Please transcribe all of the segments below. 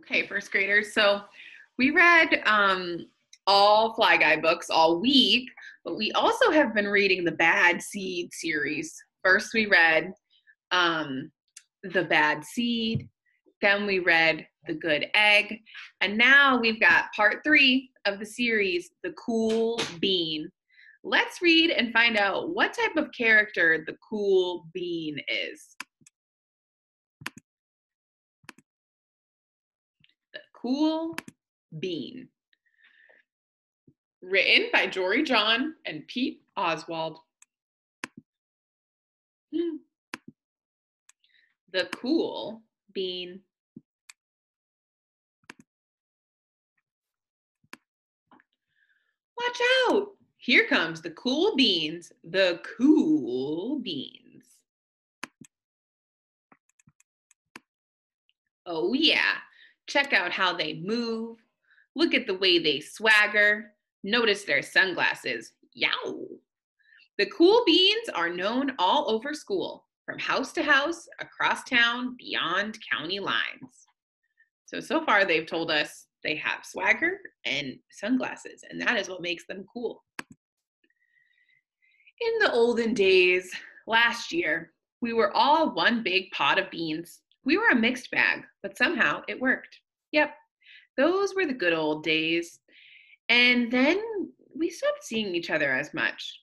Okay, first graders. So we read um, all Fly Guy books all week, but we also have been reading the Bad Seed series. First, we read um, The Bad Seed, then we read The Good Egg, and now we've got part three of the series, The Cool Bean. Let's read and find out what type of character the cool bean is. Cool Bean. Written by Jory John and Pete Oswald. The Cool Bean. Watch out! Here comes the cool beans, the cool beans. Oh yeah, check out how they move. Look at the way they swagger. Notice their sunglasses. Yow! The cool beans are known all over school, from house to house, across town, beyond county lines. So, so far they've told us they have swagger and sunglasses, and that is what makes them cool. In the olden days, last year, we were all one big pot of beans. We were a mixed bag, but somehow it worked. Yep, those were the good old days. And then we stopped seeing each other as much.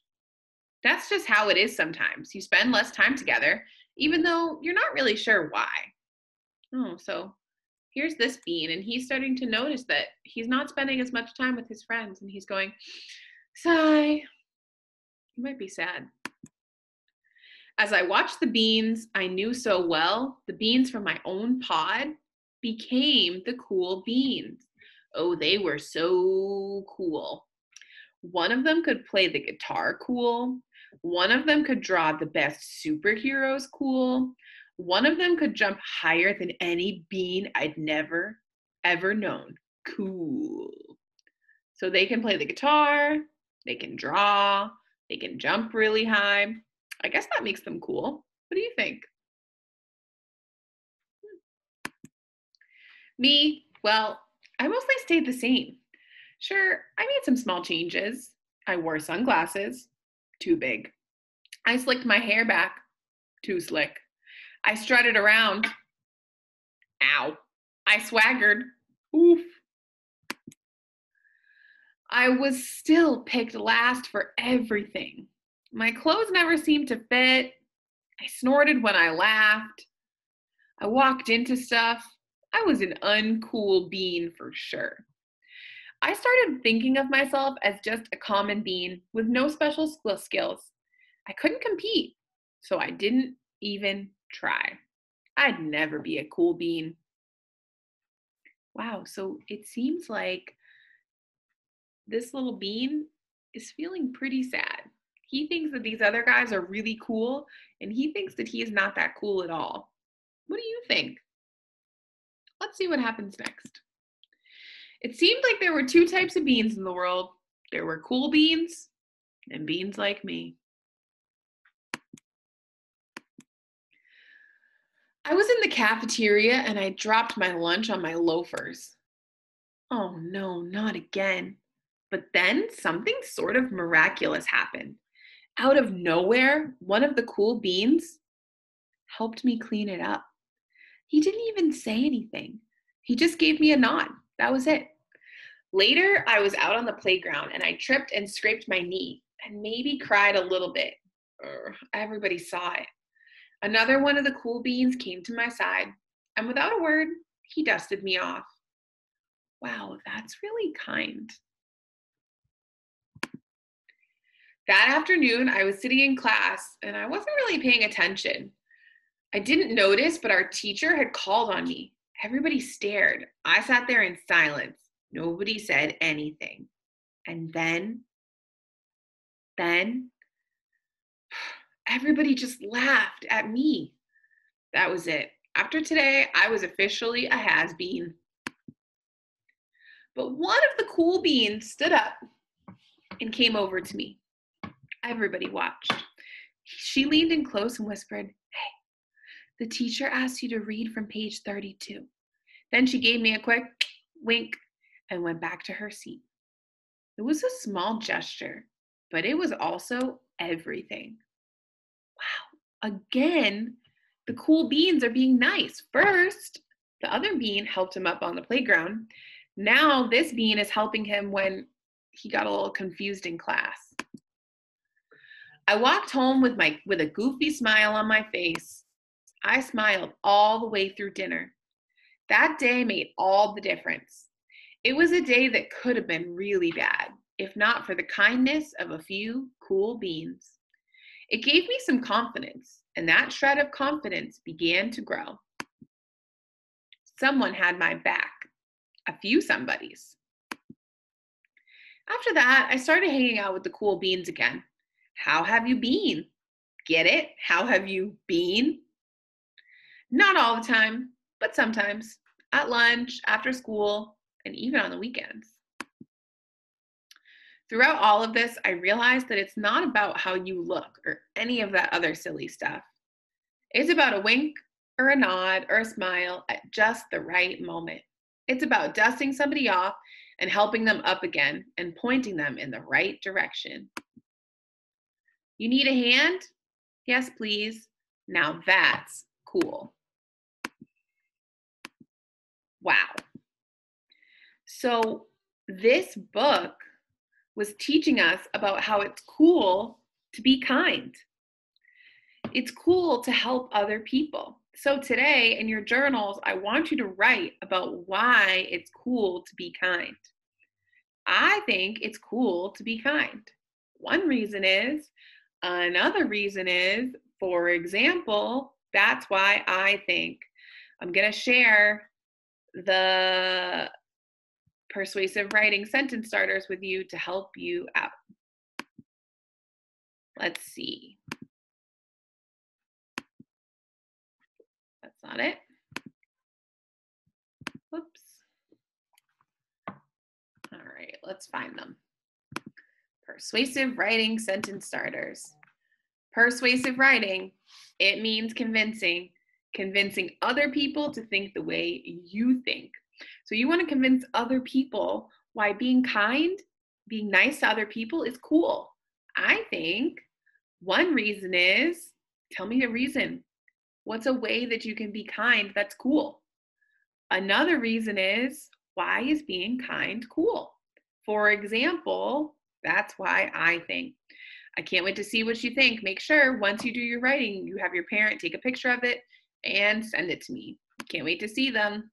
That's just how it is sometimes. You spend less time together, even though you're not really sure why. Oh, so here's this bean, and he's starting to notice that he's not spending as much time with his friends, and he's going, sigh. He might be sad. As I watched the beans I knew so well, the beans from my own pod, became the cool beans. Oh, they were so cool. One of them could play the guitar cool. One of them could draw the best superheroes cool. One of them could jump higher than any bean I'd never, ever known. Cool. So they can play the guitar, they can draw, they can jump really high. I guess that makes them cool. What do you think? Me, well, I mostly stayed the same. Sure, I made some small changes. I wore sunglasses, too big. I slicked my hair back, too slick. I strutted around, ow. I swaggered, oof. I was still picked last for everything. My clothes never seemed to fit. I snorted when I laughed. I walked into stuff. I was an uncool bean for sure. I started thinking of myself as just a common bean with no special skills. I couldn't compete, so I didn't even try. I'd never be a cool bean. Wow, so it seems like this little bean is feeling pretty sad. He thinks that these other guys are really cool, and he thinks that he is not that cool at all. What do you think? Let's see what happens next. It seemed like there were two types of beans in the world there were cool beans and beans like me. I was in the cafeteria and I dropped my lunch on my loafers. Oh no, not again. But then something sort of miraculous happened. Out of nowhere, one of the cool beans helped me clean it up. He didn't even say anything. He just gave me a nod. That was it. Later, I was out on the playground and I tripped and scraped my knee and maybe cried a little bit. Everybody saw it. Another one of the cool beans came to my side, and without a word, he dusted me off. Wow, that's really kind. That afternoon, I was sitting in class and I wasn't really paying attention. I didn't notice, but our teacher had called on me. Everybody stared. I sat there in silence. Nobody said anything. And then, then, everybody just laughed at me. That was it. After today, I was officially a has been. But one of the cool beans stood up and came over to me. Everybody watched. She leaned in close and whispered, the teacher asked you to read from page 32. Then she gave me a quick wink and went back to her seat. It was a small gesture, but it was also everything. Wow, again, the cool beans are being nice. First, the other bean helped him up on the playground. Now, this bean is helping him when he got a little confused in class. I walked home with my with a goofy smile on my face. I smiled all the way through dinner. That day made all the difference. It was a day that could have been really bad, if not for the kindness of a few cool beans. It gave me some confidence, and that shred of confidence began to grow. Someone had my back, a few somebodies. After that, I started hanging out with the cool beans again. How have you been? Get it? How have you been? Not all the time, but sometimes. At lunch, after school, and even on the weekends. Throughout all of this, I realized that it's not about how you look or any of that other silly stuff. It's about a wink or a nod or a smile at just the right moment. It's about dusting somebody off and helping them up again and pointing them in the right direction. You need a hand? Yes, please. Now that's cool. Wow. So, this book was teaching us about how it's cool to be kind. It's cool to help other people. So, today in your journals, I want you to write about why it's cool to be kind. I think it's cool to be kind. One reason is, another reason is, for example, that's why I think. I'm going to share the persuasive writing sentence starters with you to help you out. Let's see. That's not it. Whoops. All right, let's find them. Persuasive writing sentence starters. Persuasive writing, it means convincing, convincing other people to think the way you think. So you want to convince other people why being kind, being nice to other people is cool. I think one reason is tell me the reason. What's a way that you can be kind that's cool? Another reason is why is being kind cool? For example, that's why I think. I can't wait to see what you think. Make sure once you do your writing, you have your parent take a picture of it and send it to me. Can't wait to see them.